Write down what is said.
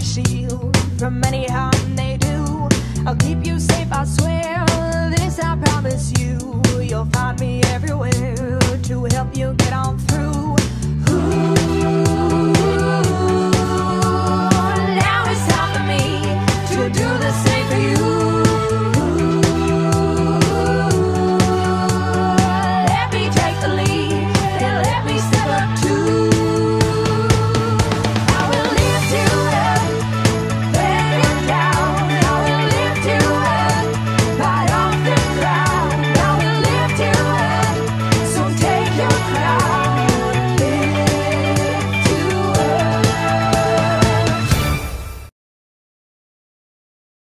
shield from any harm they do. I'll keep you safe, I swear. This I promise you. You'll find me everywhere to help you get on.